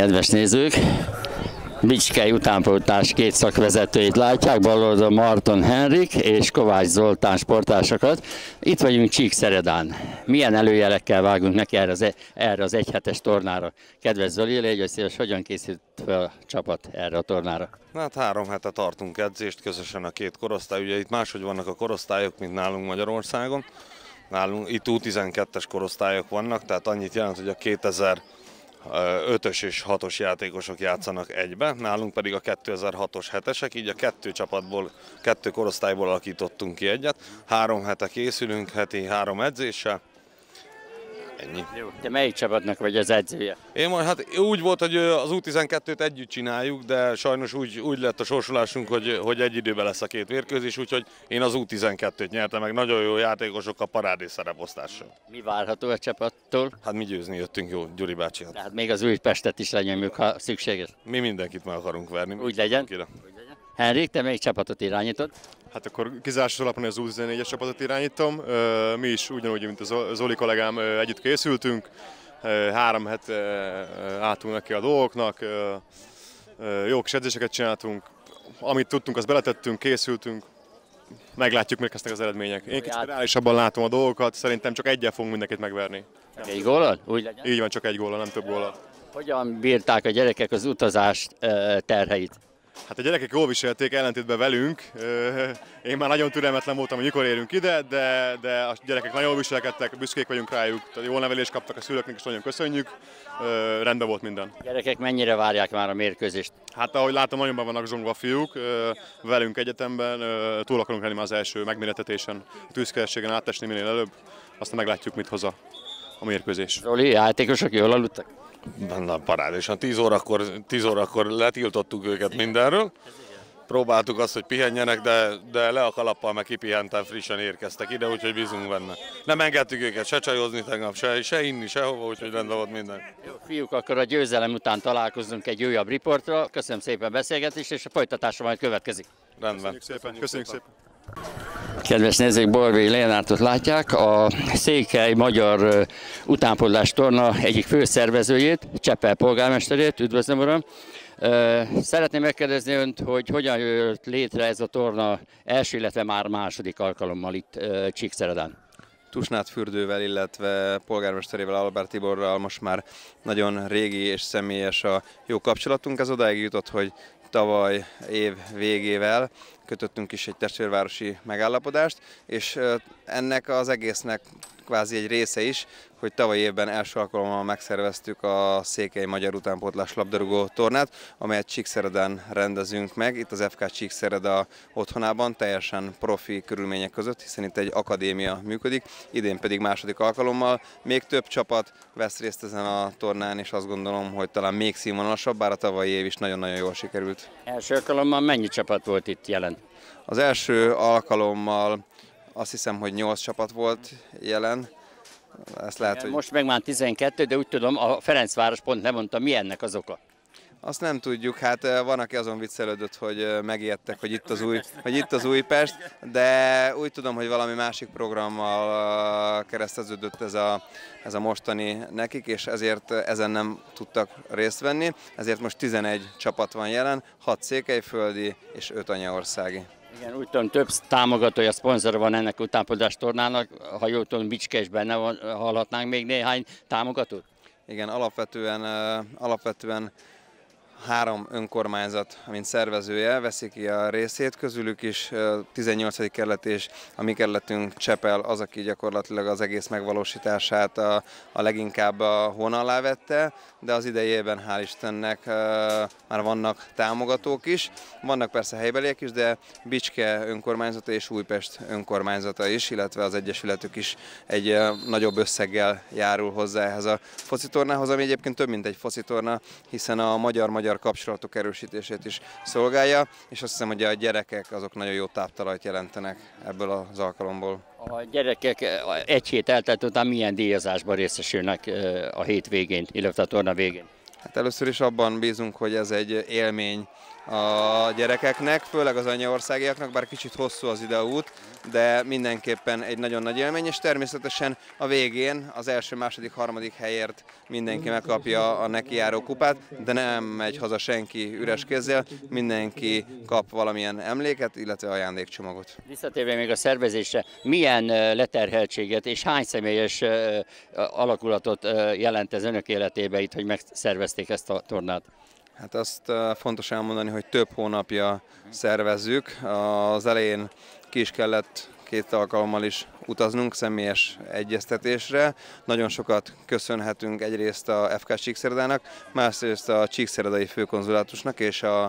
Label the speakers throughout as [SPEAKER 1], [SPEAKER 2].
[SPEAKER 1] Kedves nézők, Bicskei utánpótlás két szakvezetőit látják, baloldal Marton Henrik és Kovács Zoltán sportásokat. Itt vagyunk Csíkszeredán. Milyen előjelekkel vágunk neki erre az, e- erre az egyhetes tornára? Kedves Zoli, légy hogy szíves, hogyan készült fel a csapat erre a tornára?
[SPEAKER 2] Hát három hete tartunk edzést közösen a két korosztály. Ugye itt máshogy vannak a korosztályok, mint nálunk Magyarországon. Nálunk itt U12-es korosztályok vannak, tehát annyit jelent, hogy a 2000 ötös és hatos játékosok játszanak egybe, nálunk pedig a 2006-os hetesek, így a kettő csapatból, kettő korosztályból alakítottunk ki egyet. Három hete készülünk, heti három edzéssel, Ennyi.
[SPEAKER 1] Jó. De melyik csapatnak vagy az edzője?
[SPEAKER 2] Én majd, hát úgy volt, hogy az U12-t együtt csináljuk, de sajnos úgy, úgy lett a sorsolásunk, hogy, hogy egy időben lesz a két mérkőzés, úgyhogy én az U12-t nyertem meg, nagyon jó játékosok a parádés szereposztással.
[SPEAKER 1] Mi várható a csapattól?
[SPEAKER 2] Hát mi győzni jöttünk, jó, Gyuri bácsi.
[SPEAKER 1] Tehát még az Újpestet is lenyomjuk, ha szükséges.
[SPEAKER 2] Mi mindenkit meg akarunk verni.
[SPEAKER 1] Úgy legyen.
[SPEAKER 2] Kire.
[SPEAKER 1] Henrik, te melyik csapatot irányítod?
[SPEAKER 3] Hát akkor kizáros alapon az U14-es csapatot irányítom. Mi is ugyanúgy, mint a Zoli kollégám, együtt készültünk. Három het álltunk neki a dolgoknak, jó kis edzéseket csináltunk, amit tudtunk, azt beletettünk, készültünk, meglátjuk, mik lesznek az eredmények. Én kicsit reálisabban látom a dolgokat, szerintem csak egyel fogunk mindenkit megverni.
[SPEAKER 1] Egy góllal? Úgy legyen?
[SPEAKER 3] Így van, csak egy góllal, nem több góllal.
[SPEAKER 1] Hogyan bírták a gyerekek az utazás terheit?
[SPEAKER 3] Hát a gyerekek jól viselték ellentétben velünk. Én már nagyon türelmetlen voltam, hogy mikor érünk ide, de, de a gyerekek nagyon viselkedtek, büszkék vagyunk rájuk, tehát jó nevelést kaptak a szülőknek, és nagyon köszönjük. Rendben volt minden.
[SPEAKER 1] A gyerekek mennyire várják már a mérkőzést?
[SPEAKER 3] Hát ahogy látom, nagyon be vannak zsongva a fiúk, velünk egyetemben, túl akarunk lenni már az első megméretetésen, a tűzkerességen átesni minél előbb, aztán meglátjuk, mit hoz a mérkőzés.
[SPEAKER 1] Zoli, játékosok jól aludtak?
[SPEAKER 2] Na, parádésan. 10 órakor, 10 órakor letiltottuk őket mindenről. Próbáltuk azt, hogy pihenjenek, de, de le a kalappal, meg kipihentem, frissen érkeztek ide, úgyhogy bízunk benne. Nem engedtük őket se csajozni tegnap, se, se inni, sehova, úgyhogy rendben volt minden.
[SPEAKER 1] Jó, fiúk, akkor a győzelem után találkozunk egy újabb riportra. Köszönöm szépen a beszélgetést, és a folytatása majd következik.
[SPEAKER 2] Rendben.
[SPEAKER 3] Köszönjük szépen. Köszönjük szépen.
[SPEAKER 1] Kedves nézők, Borvé Leonártot látják, a Székely Magyar Utánpótlás Torna egyik főszervezőjét, Cseppel polgármesterét, üdvözlöm uram. Szeretném megkérdezni önt, hogy hogyan jött létre ez a torna első, illetve már második alkalommal itt Csíkszeredán.
[SPEAKER 4] Tusnát fürdővel, illetve polgármesterével, Albert Tiborral most már nagyon régi és személyes a jó kapcsolatunk. Ez odáig jutott, hogy tavaly év végével kötöttünk is egy testvérvárosi megállapodást, és ennek az egésznek kvázi egy része is, hogy tavaly évben első alkalommal megszerveztük a Székely Magyar Utánpótlás labdarúgó tornát, amelyet Csíkszeredán rendezünk meg, itt az FK Csíkszereda otthonában, teljesen profi körülmények között, hiszen itt egy akadémia működik, idén pedig második alkalommal. Még több csapat vesz részt ezen a tornán, és azt gondolom, hogy talán még színvonalasabb, bár a tavalyi év is nagyon-nagyon jól sikerült.
[SPEAKER 1] Első alkalommal mennyi csapat volt itt jelen?
[SPEAKER 4] Az első alkalommal azt hiszem, hogy 8 csapat volt jelen.
[SPEAKER 1] Ezt lehet, hogy... Most meg már 12, de úgy tudom, a Ferencváros pont nem mondta, mi ennek az oka.
[SPEAKER 4] Azt nem tudjuk, hát van, aki azon viccelődött, hogy megijedtek, hogy itt az új, hogy itt az Újpest, de úgy tudom, hogy valami másik programmal kereszteződött ez a, ez a mostani nekik, és ezért ezen nem tudtak részt venni. Ezért most 11 csapat van jelen, 6 székelyföldi és 5 anyaországi.
[SPEAKER 1] Igen, úgy tudom, több támogatója, szponzor van ennek utánpótlás tornának. Ha jól tudom, Bicske is benne van, hallhatnánk még néhány támogatót?
[SPEAKER 4] Igen, alapvetően, alapvetően három önkormányzat, mint szervezője veszi ki a részét, közülük is 18. kerület és a mi kerületünk Csepel az, aki gyakorlatilag az egész megvalósítását a, a leginkább a hon alá vette, de az idejében hál' Istennek már vannak támogatók is, vannak persze helybeliek is, de Bicske önkormányzata és Újpest önkormányzata is, illetve az egyesületük is egy nagyobb összeggel járul hozzá ehhez a focitornához, ami egyébként több mint egy focitorna, hiszen a magyar-magyar magyar kapcsolatok erősítését is szolgálja, és azt hiszem, hogy a gyerekek azok nagyon jó táptalajt jelentenek ebből az alkalomból.
[SPEAKER 1] A gyerekek egy hét eltelt után milyen díjazásban részesülnek a hétvégén, illetve a torna végén?
[SPEAKER 4] Hát először is abban bízunk, hogy ez egy élmény a gyerekeknek, főleg az anyaországiaknak, bár kicsit hosszú az út, de mindenképpen egy nagyon nagy élmény, és természetesen a végén az első, második, harmadik helyért mindenki megkapja a nekiáró kupát, de nem megy haza senki üres kézzel, mindenki kap valamilyen emléket, illetve ajándékcsomagot.
[SPEAKER 1] Visszatérve még a szervezésre, milyen leterheltséget és hány személyes alakulatot jelent ez önök életébe itt, hogy megszervezték ezt a tornát?
[SPEAKER 4] Hát azt fontos elmondani, hogy több hónapja szervezzük. Az elején ki is kellett két alkalommal is utaznunk személyes egyeztetésre. Nagyon sokat köszönhetünk egyrészt a FK Csíkszeredának, másrészt a Csíkszeredai főkonzulátusnak és a,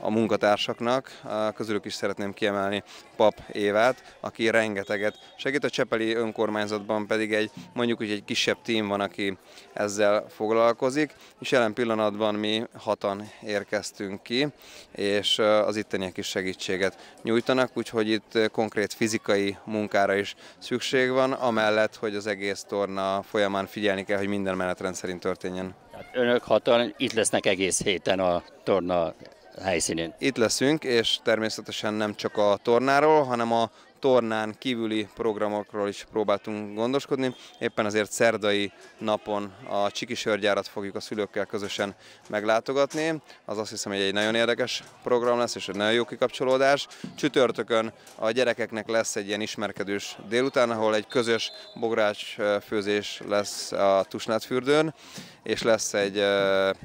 [SPEAKER 4] a munkatársaknak. Közülük is szeretném kiemelni Pap Évát, aki rengeteget segít. A Csepeli önkormányzatban pedig egy mondjuk úgy egy kisebb tím van, aki ezzel foglalkozik, és jelen pillanatban mi hatan érkeztünk ki, és az itteniek is segítséget nyújtanak, úgyhogy itt konkrét fizikai munkára is szükség van, amellett, hogy az egész torna folyamán figyelni kell, hogy minden menetrend szerint történjen.
[SPEAKER 1] Tehát önök hatan itt lesznek egész héten a torna helyszínén.
[SPEAKER 4] Itt leszünk, és természetesen nem csak a tornáról, hanem a tornán kívüli programokról is próbáltunk gondoskodni. Éppen azért szerdai napon a Csiki sörgyárat fogjuk a szülőkkel közösen meglátogatni. Az azt hiszem, hogy egy nagyon érdekes program lesz, és egy nagyon jó kikapcsolódás. Csütörtökön a gyerekeknek lesz egy ilyen ismerkedős délután, ahol egy közös bogrács főzés lesz a Tusnádfürdőn, és lesz egy,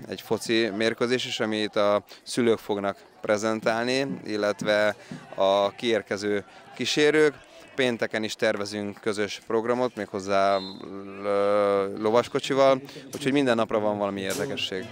[SPEAKER 4] egy foci mérkőzés is, amit a szülők fognak prezentálni, illetve a kiérkező kísérők. Pénteken is tervezünk közös programot, méghozzá lovaskocsival, úgyhogy minden napra van valami érdekesség.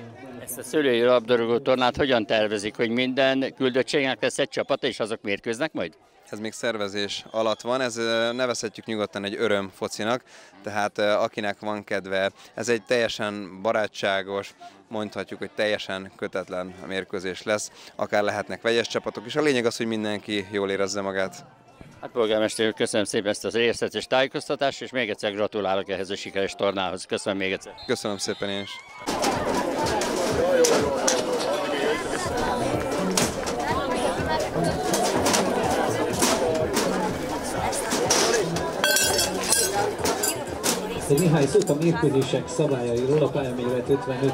[SPEAKER 1] Ezt a szülői labdarúgó tornát hogyan tervezik, hogy minden küldöttségnek lesz egy csapat, és azok mérkőznek majd?
[SPEAKER 4] Ez még szervezés alatt van, ez nevezhetjük nyugodtan egy öröm focinak, tehát akinek van kedve, ez egy teljesen barátságos, mondhatjuk, hogy teljesen kötetlen mérkőzés lesz, akár lehetnek vegyes csapatok is. A lényeg az, hogy mindenki jól érezze magát.
[SPEAKER 1] Hát polgármester úr, köszönöm szépen ezt az részletes tájékoztatást, és még egyszer gratulálok ehhez a sikeres tornához. Köszönöm még egyszer.
[SPEAKER 4] Köszönöm szépen én is.
[SPEAKER 5] Egy néhány szót a mérkőzések szabályairól, a pályaméret 55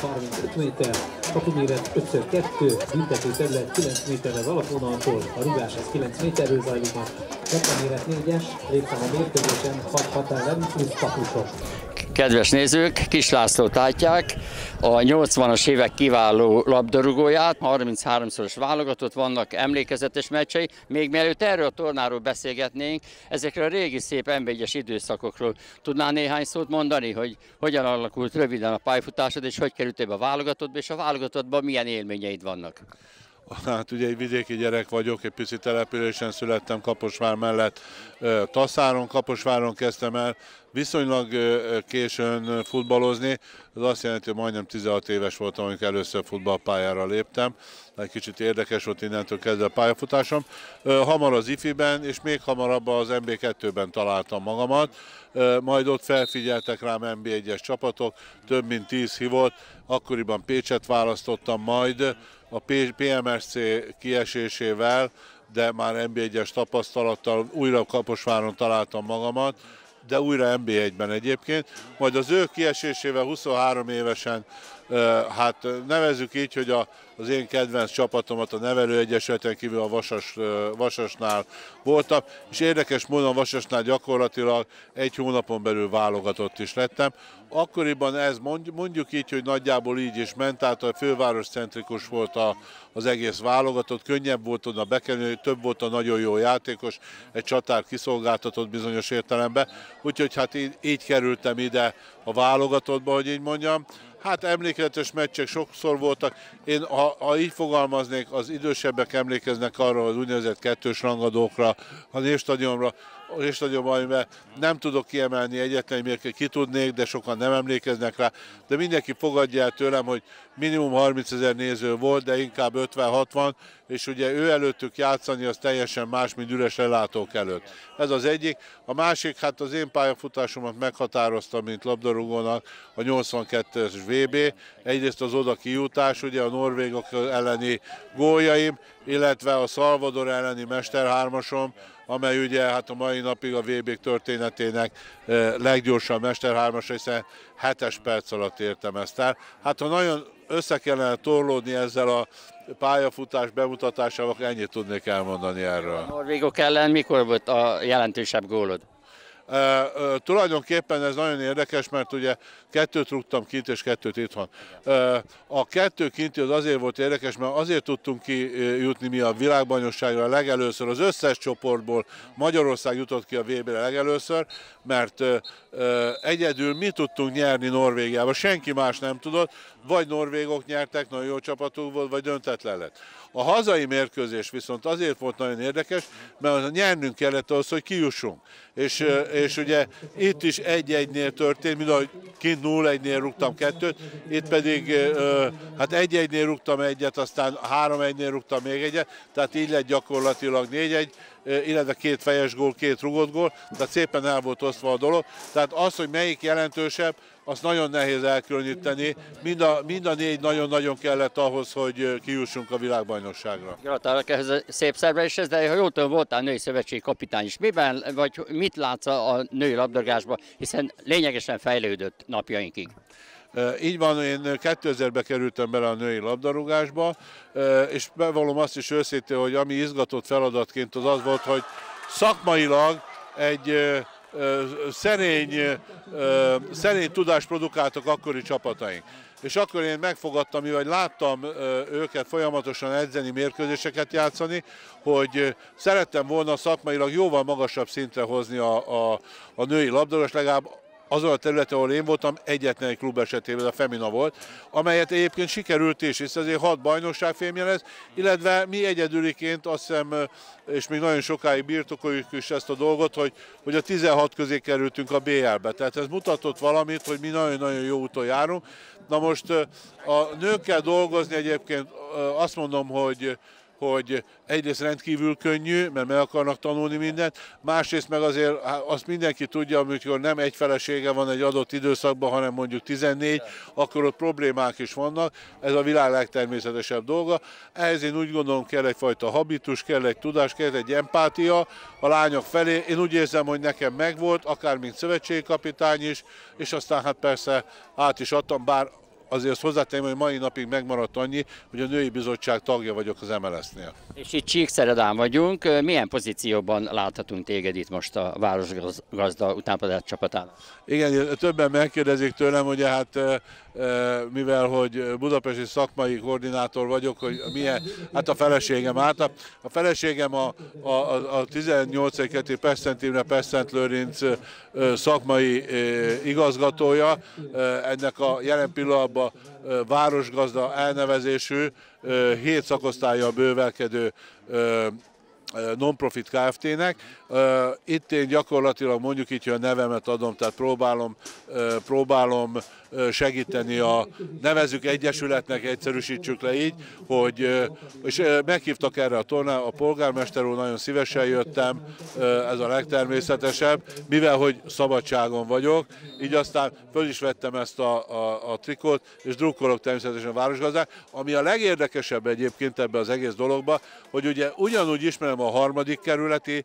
[SPEAKER 5] 35 méter, kapuméret 5x2, büntető terület 9 méterrel alapvonaltól, a rugás az 9 méterről zajlik meg, méret 4-es, létszám a mérkőzésen 6 határrendű plusz kapusok.
[SPEAKER 1] Kedves nézők, Kis Lászlót látják, a 80-as évek kiváló labdarúgóját, 33-szoros válogatott, vannak emlékezetes meccsei. Még mielőtt erről a tornáról beszélgetnénk, ezekről a régi szép emberegyes időszakokról tudnál néhány szót mondani, hogy hogyan alakult röviden a pályafutásod, és hogy kerültél a válogatottba, és a válogatottban milyen élményeid vannak?
[SPEAKER 6] Hát ugye egy vidéki gyerek vagyok, egy pici településen születtem Kaposvár mellett. Taszáron, Kaposváron kezdtem el viszonylag későn futballozni. Ez azt jelenti, hogy majdnem 16 éves voltam, amikor először futballpályára léptem. Egy kicsit érdekes volt innentől kezdve a pályafutásom. Hamar az IFI-ben, és még hamarabb az MB2-ben találtam magamat. Majd ott felfigyeltek rám MB1-es csapatok, több mint 10 hívott. Akkoriban Pécset választottam majd, a PMSC kiesésével, de már NB1-es tapasztalattal újra Kaposváron találtam magamat, de újra NB1-ben egyébként. Majd az ő kiesésével 23 évesen, hát nevezzük így, hogy a, az én kedvenc csapatomat a nevelőegyesületen kívül a Vasas, Vasasnál voltam, és érdekes módon Vasasnál gyakorlatilag egy hónapon belül válogatott is lettem. Akkoriban ez mondjuk így, hogy nagyjából így is ment, tehát a főváros centrikus volt a, az egész válogatott, könnyebb volt oda bekerülni, több volt a nagyon jó játékos, egy csatár kiszolgáltatott bizonyos értelemben, úgyhogy hát így, így kerültem ide a válogatottba, hogy így mondjam. Hát emlékezetes meccsek sokszor voltak. Én, ha, ha így fogalmaznék, az idősebbek emlékeznek arra az úgynevezett kettős rangadókra, a névstadionra, és nagyobb amiben nem tudok kiemelni egyetlen mérkőt, ki tudnék, de sokan nem emlékeznek rá, de mindenki fogadja el tőlem, hogy minimum 30 ezer néző volt, de inkább 50-60, és ugye ő előttük játszani az teljesen más, mint üres látók előtt. Ez az egyik. A másik, hát az én pályafutásomat meghatározta, mint labdarúgónak a 82-es VB. Egyrészt az oda kijutás, ugye a norvégok elleni góljaim, illetve a Salvador elleni mesterhármasom, amely ugye hát a mai napig a vb történetének leggyorsabb mesterhármas, hiszen 7 perc alatt értem ezt el. Hát ha nagyon össze kellene torlódni ezzel a pályafutás bemutatásával, ennyit tudnék elmondani erről. A
[SPEAKER 1] norvégok ellen mikor volt a jelentősebb gólod?
[SPEAKER 6] Tulajdonképpen ez nagyon érdekes, mert ugye kettőt rúgtam kint, és kettőt itthon. A kettő kinti az azért volt érdekes, mert azért tudtunk kijutni mi a világbajnokságra legelőször, az összes csoportból Magyarország jutott ki a VB-re legelőször, mert egyedül mi tudtunk nyerni Norvégiába, senki más nem tudott, vagy norvégok nyertek, nagyon jó csapatuk volt, vagy döntetlen lett. A hazai mérkőzés viszont azért volt nagyon érdekes, mert nyernünk kellett ahhoz, hogy kijussunk. És, és ugye itt is egy-egynél történt, mint ahogy kint 0-1-nél rúgtam kettőt, itt pedig hát egy-egynél rúgtam egyet, aztán három-egynél rúgtam még egyet, tehát így lett gyakorlatilag négy-egy, illetve két fejes gól, két rugott gól, tehát szépen el volt osztva a dolog. Tehát az, hogy melyik jelentősebb, azt nagyon nehéz elkülöníteni. Mind a, mind a négy nagyon-nagyon kellett ahhoz, hogy kijussunk a világbajnokságra.
[SPEAKER 1] Gratulálok ehhez a szép szervezéshez, de ha jól tudom, voltál női szövetség kapitány is. Miben, vagy mit látsz a női labdarúgásban, hiszen lényegesen fejlődött napjainkig?
[SPEAKER 6] Így van, én 2000-ben kerültem bele a női labdarúgásba, és bevallom azt is őszintén, hogy ami izgatott feladatként az az volt, hogy szakmailag egy szerény, szerény tudást produkáltak akkori csapataink. És akkor én megfogadtam, mivel láttam őket folyamatosan edzeni, mérkőzéseket játszani, hogy szerettem volna szakmailag jóval magasabb szintre hozni a, a, a női labdarúgást, legalább azon a területen, ahol én voltam, egyetlen egy klub esetében a Femina volt, amelyet egyébként sikerült is, hisz azért hat bajnokság fémje lesz, illetve mi egyedüliként azt hiszem, és még nagyon sokáig birtokoljuk is ezt a dolgot, hogy, hogy a 16 közé kerültünk a BL-be. Tehát ez mutatott valamit, hogy mi nagyon-nagyon jó úton járunk. Na most a nőkkel dolgozni egyébként azt mondom, hogy hogy egyrészt rendkívül könnyű, mert meg akarnak tanulni mindent, másrészt meg azért azt mindenki tudja, amikor nem egy felesége van egy adott időszakban, hanem mondjuk 14, akkor ott problémák is vannak, ez a világ legtermészetesebb dolga. Ehhez én úgy gondolom kell egyfajta habitus, kell egy tudás, kell egy empátia a lányok felé. Én úgy érzem, hogy nekem megvolt, akár mint szövetségkapitány is, és aztán hát persze át is adtam, bár azért azt hozzátenném, hogy mai napig megmaradt annyi, hogy a női bizottság tagja vagyok az MLS-nél.
[SPEAKER 1] És itt Csíkszeredán vagyunk, milyen pozícióban láthatunk téged itt most a Városgazda utánpadás csapatán?
[SPEAKER 6] Igen, többen megkérdezik tőlem, hogy hát mivel hogy budapesti szakmai koordinátor vagyok, hogy milyen, hát a feleségem át. A feleségem a, a, a 18. keti Pesztent Imre Pesztent Lőrinc szakmai igazgatója, ennek a jelen pillanatban városgazda elnevezésű, hét szakosztálya bővelkedő non-profit Kft-nek. Itt én gyakorlatilag mondjuk így, hogy a nevemet adom, tehát próbálom, próbálom segíteni a, nevezük egyesületnek, egyszerűsítsük le így, hogy, és meghívtak erre a torná, a polgármester úr, nagyon szívesen jöttem, ez a legtermészetesebb, mivel hogy szabadságon vagyok, így aztán föl is vettem ezt a, a, a trikot, és drukkolok természetesen a városgazdák, ami a legérdekesebb egyébként ebbe az egész dologba, hogy ugye ugyanúgy ismerem a harmadik kerületi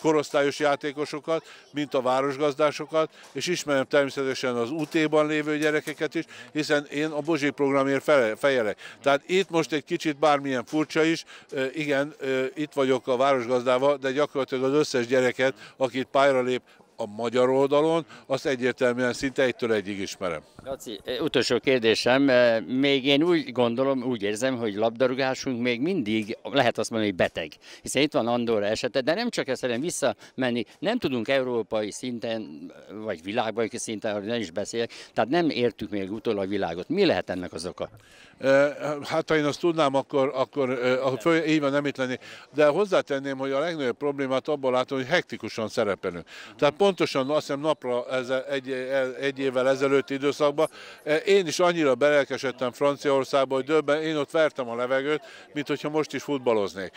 [SPEAKER 6] korosztályos játékosokat, mint a városgazdásokat, és ismerem természetesen az UT-ban lévő gyerekeket is, hiszen én a Bozsi programért fejelek. Tehát itt most egy kicsit bármilyen furcsa is, igen, itt vagyok a városgazdával, de gyakorlatilag az összes gyereket, akit pályára lép, a magyar oldalon, azt egyértelműen szinte egytől egyig ismerem.
[SPEAKER 1] Laci, utolsó kérdésem, még én úgy gondolom, úgy érzem, hogy labdarúgásunk még mindig, lehet azt mondani, hogy beteg. Hiszen itt van Andorra esete, de nem csak ezt hanem visszamenni, nem tudunk európai szinten, vagy világbajnoki szinten, hogy nem is beszélek, tehát nem értük még utol a világot. Mi lehet ennek az oka?
[SPEAKER 6] Hát ha én azt tudnám, akkor, akkor, akkor így van nem itt lenni. De hozzátenném, hogy a legnagyobb problémát abból látom, hogy hektikusan szerepelünk. Tehát pontosan azt hiszem napra egy, egy évvel ezelőtti időszakban én is annyira belelkesedtem Franciaországba, hogy döbben, én ott vertem a levegőt, mint hogyha most is futballoznék.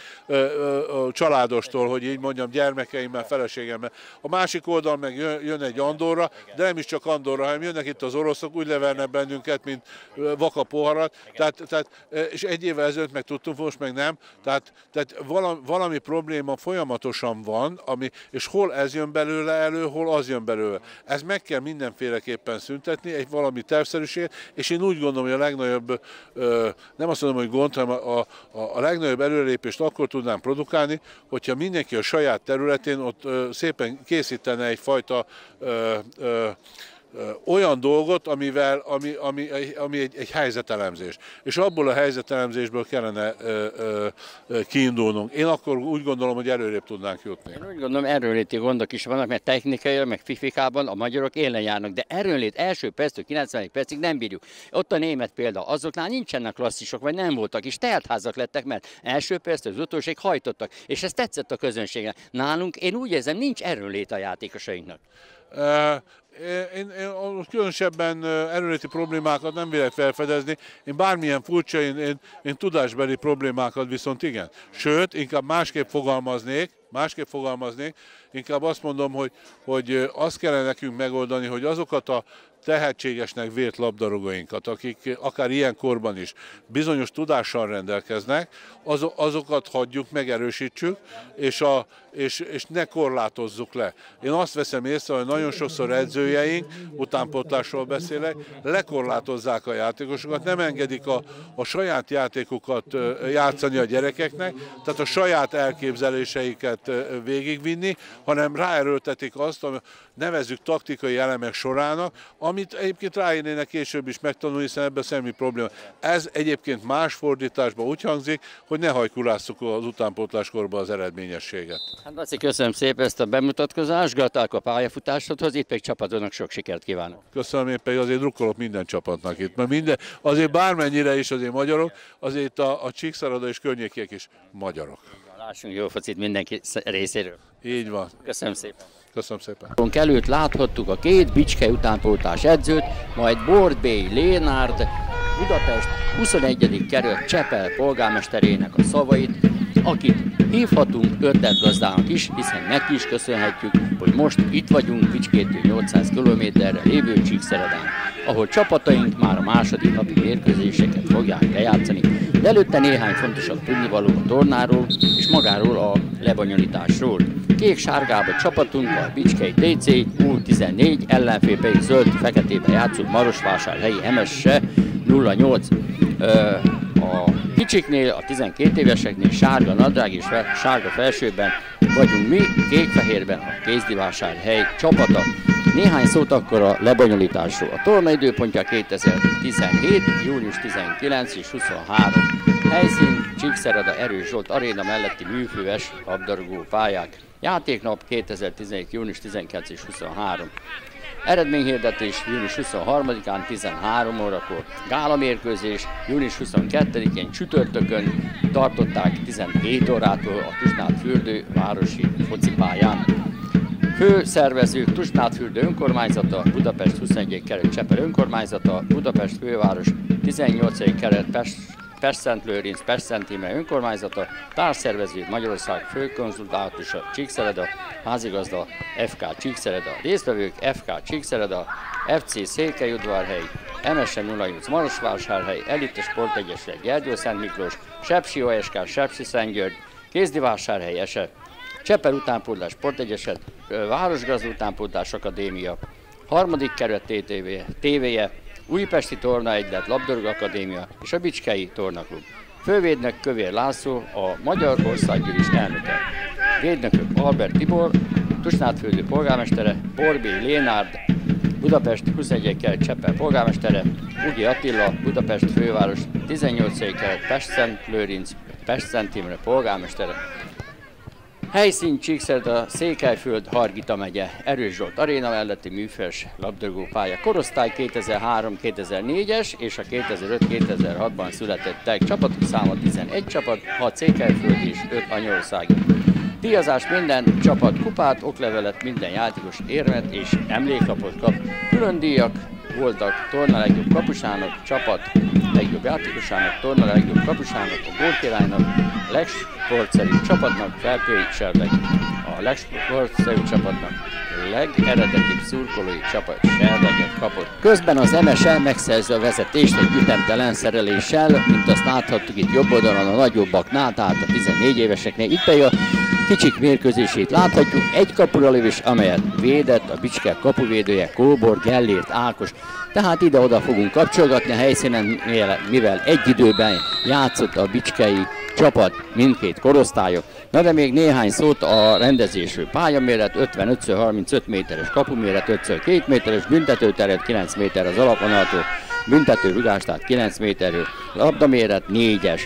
[SPEAKER 6] Családostól, hogy így mondjam, gyermekeimmel, feleségemmel. A másik oldal meg jön egy Andorra, de nem is csak Andorra, hanem jönnek itt az oroszok, úgy levernek bennünket, mint vaka poharat, tehát, tehát, és egy évvel ezelőtt meg tudtunk, most meg nem. Tehát, tehát valami, valami probléma folyamatosan van, ami, és hol ez jön belőle elő, hol az jön belőle. Ez meg kell mindenféleképpen szüntetni, egy valami tervszerűség, és én úgy gondolom, hogy a legnagyobb, nem azt mondom, hogy gond, hanem a, a, a legnagyobb előrelépést akkor tudnám produkálni, hogyha mindenki a saját területén ott szépen készítene egyfajta olyan dolgot, amivel, ami, ami, ami egy, egy helyzetelemzés. És abból a helyzetelemzésből kellene ö, ö, kiindulnunk. Én akkor úgy gondolom, hogy előrébb tudnánk jutni.
[SPEAKER 1] Én úgy gondolom, erőléti gondok is vannak, mert technikai, meg fifikában a magyarok élen járnak, de erőlét első perctől 91 percig nem bírjuk. Ott a német példa, azoknál nincsenek klasszisok, vagy nem voltak, és teltházak lettek, mert első perctől az utolsóig hajtottak, és ez tetszett a közönségnek. Nálunk én úgy érzem, nincs erőlét a játékosainknak.
[SPEAKER 6] Én, én különösebben erőléti problémákat nem vélek felfedezni. Én bármilyen furcsa, én, én, én tudásbeli problémákat viszont igen. Sőt, inkább másképp fogalmaznék, másképp fogalmaznék, inkább azt mondom, hogy, hogy azt kellene nekünk megoldani, hogy azokat a tehetségesnek vért labdarúgóinkat, akik akár ilyen korban is bizonyos tudással rendelkeznek, az, azokat hagyjuk, megerősítsük, és, a, és, és ne korlátozzuk le. Én azt veszem észre, hogy nagyon sokszor edzőjeink, utánpotlásról beszélek, lekorlátozzák a játékosokat, nem engedik a, a saját játékokat játszani a gyerekeknek, tehát a saját elképzeléseiket végigvinni, hanem ráerőltetik azt, amit nevezzük taktikai elemek sorának, amit egyébként ráérnének később is megtanulni, hiszen ebben semmi probléma. Ez egyébként más fordításban úgy hangzik, hogy ne hajkulásszuk az utánpótláskorba az eredményességet.
[SPEAKER 1] Hát Laci, köszönöm szépen ezt a bemutatkozást, gratulálok a pályafutásodhoz, itt pedig csapatodnak sok sikert kívánok.
[SPEAKER 6] Köszönöm, én pedig azért drukkolok minden csapatnak itt, mert minden, azért bármennyire is azért magyarok, azért a, a Csíkszarada és környékiek is magyarok.
[SPEAKER 1] Lássunk jó focit mindenki részéről.
[SPEAKER 6] Így van.
[SPEAKER 1] Köszönöm szépen.
[SPEAKER 6] Köszönöm szépen.
[SPEAKER 1] Előtt láthattuk a két Bicske utánpótlás edzőt, majd Bordbély Lénárd, Budapest 21. kerület Csepel polgármesterének a szavait, akit hívhatunk ötletgazdának is, hiszen neki is köszönhetjük, hogy most itt vagyunk Bicskétől 800 km-re lévő Csíkszeredán, ahol csapataink már a második napi mérkőzéseket fogják lejátszani, de előtte néhány fontosabb tudnivaló a tornáról és magáról a lebonyolításról. Kék-sárgába csapatunk a Bicskei TC U14, ellenfél pedig zöld-feketébe játszó Marosvásárhelyi Hemesse 08. A kicsiknél, a 12 éveseknél sárga nadrág és sárga felsőben vagyunk mi, kék-fehérben a kézdivásárhely csapata. Néhány szót akkor a lebonyolításról. A torna időpontja 2017. június 19 és 23. Helyszín Csíkszereda Erős Zsolt aréna melletti műfőves labdarúgó pályák. Játéknap 2017. június 19 és 23. Eredményhirdetés június 23-án 13 órakor. Gála mérkőzés június 22-én csütörtökön tartották 17 órától a Tusnádfürdő városi focipályán. Fő szervezők Tusnádfürdő önkormányzata, Budapest 21. keret Csepel önkormányzata, Budapest főváros 18. keret Pest Pest-Szent Lőrinc, Pest-Szent Íme önkormányzata, társszervező Magyarország főkonzultátusa Csíkszereda, házigazda FK Csíkszereda, résztvevők FK Csíkszereda, FC Székelyudvarhely, MSN 08 Marosvásárhely, Elite Sportegyesület Gyergyó Szent Miklós, Sepsi OSK, Sepsi Szentgyörgy, Kézdivásárhely eset, Csepel utánpótlás sportegyeset, Városgazd utánpótlás akadémia, harmadik kerület TTV, tévéje, Újpesti Torna Egylet Labdarúgó Akadémia és a Bicskei Tornaklub. Fővédnek Kövér László, a Magyar Országgyűlés elnöke. Védnökök Albert Tibor, Tusnádföldi polgármestere, Borbé Lénárd, Budapest 21 kelet Cseppel polgármestere, Ugi Attila, Budapest főváros 18 kelet Pest Szent Lőrinc, Pest Szent Imre polgármestere, Helyszín a Székelyföld, Hargita megye, Erős Zsolt aréna melletti műfes labdarúgópálya. Korosztály 2003-2004-es és a 2005-2006-ban születettek. Csapatok száma 11 csapat, 6 Székelyföld és 5 Anyországi. Díjazás minden csapat kupát, oklevelet, minden játékos érmet és emléklapot kap. Külön díjak voltak torna legjobb kapusának, csapat legjobb játékosának, torna legjobb kapusának, a gólkirálynak, legsportszerűbb csapatnak, felpőjtserleg a legsportszerűbb csapatnak, legeredetibb szurkolói csapat serleget kapott. Közben az MSL megszerzi a vezetést egy ütemtelen szereléssel, mint azt láthattuk itt jobb oldalon a nagyobbaknál, tehát a 14 éveseknél. Itt a kicsik mérkőzését láthatjuk. Egy kapura lövés, amelyet védett a Bicske kapuvédője, Kóbor, Gellért, Ákos. Tehát ide-oda fogunk kapcsolgatni a helyszínen, mivel egy időben játszott a bicskei csapat mindkét korosztályok. Na de még néhány szót a rendezésről. Pályaméret 55x35 méteres, kapuméret 5x2 méteres, büntetőteret 9 méter az alapvonaltól, büntető rugás, tehát 9 méterű, labdaméret 4-es,